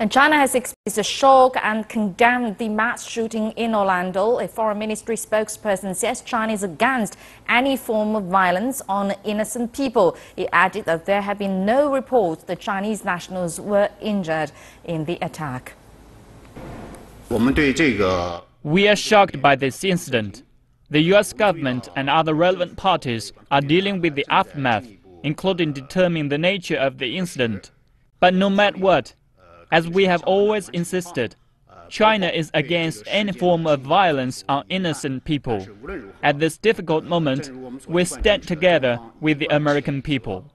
And China has expressed shock and condemned the mass shooting in Orlando. A foreign ministry spokesperson says China is against any form of violence on innocent people. He added that there have been no reports that Chinese nationals were injured in the attack. We are shocked by this incident. The U.S. government and other relevant parties are dealing with the aftermath, including determining the nature of the incident. But no matter what, as we have always insisted, China is against any form of violence on innocent people. At this difficult moment, we stand together with the American people.